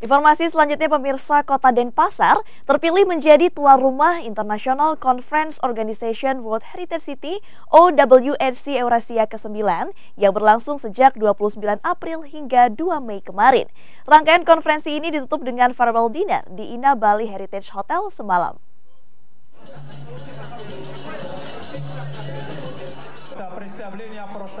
Informasi selanjutnya pemirsa Kota Denpasar terpilih menjadi tuan rumah International Conference Organization World Heritage City OWHC Eurasia ke-9 yang berlangsung sejak 29 April hingga 2 Mei kemarin. Rangkaian konferensi ini ditutup dengan farewell dinner di Ina Bali Heritage Hotel semalam.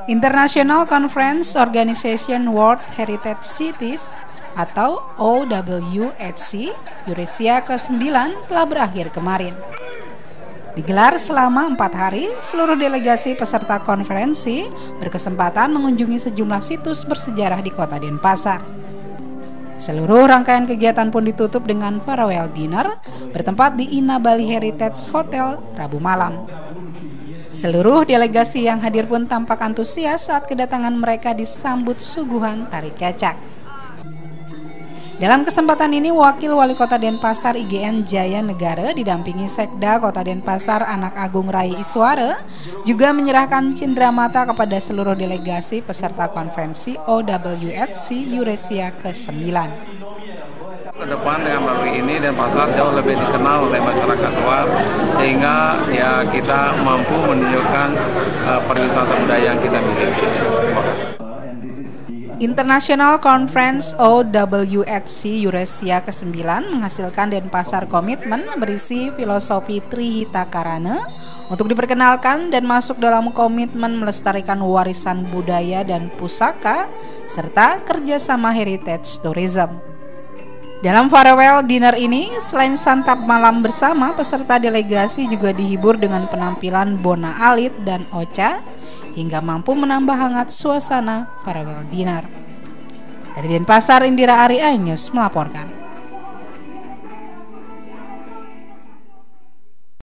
International Conference Organization World Heritage Cities atau OWHC Eurasia ke-9 telah berakhir kemarin. Digelar selama empat hari, seluruh delegasi peserta konferensi berkesempatan mengunjungi sejumlah situs bersejarah di kota Denpasar. Seluruh rangkaian kegiatan pun ditutup dengan farewell dinner bertempat di Ina Bali Heritage Hotel Rabu malam. Seluruh delegasi yang hadir pun tampak antusias saat kedatangan mereka disambut suguhan tari kecak. Dalam kesempatan ini, Wakil Wali Kota Denpasar IGN Jaya Negara didampingi Sekda Kota Denpasar Anak Agung Rai Iswara juga menyerahkan mata kepada seluruh delegasi peserta konferensi OWHC Eurasia ke-9 ke depan dengan melalui ini dan pasar jauh lebih dikenal oleh masyarakat luar sehingga ya kita mampu menunjukkan uh, pariwisata budaya yang kita miliki. International Conference OWHC Eurasia ke-9 menghasilkan Denpasar Komitmen berisi filosofi Trihita Karana untuk diperkenalkan dan masuk dalam komitmen melestarikan warisan budaya dan pusaka serta kerjasama heritage tourism. Dalam farewell dinner ini, selain santap malam bersama, peserta delegasi juga dihibur dengan penampilan Bona Alit dan Ocha hingga mampu menambah hangat suasana farewell dinner. Dari Denpasar, Indira Ari News melaporkan.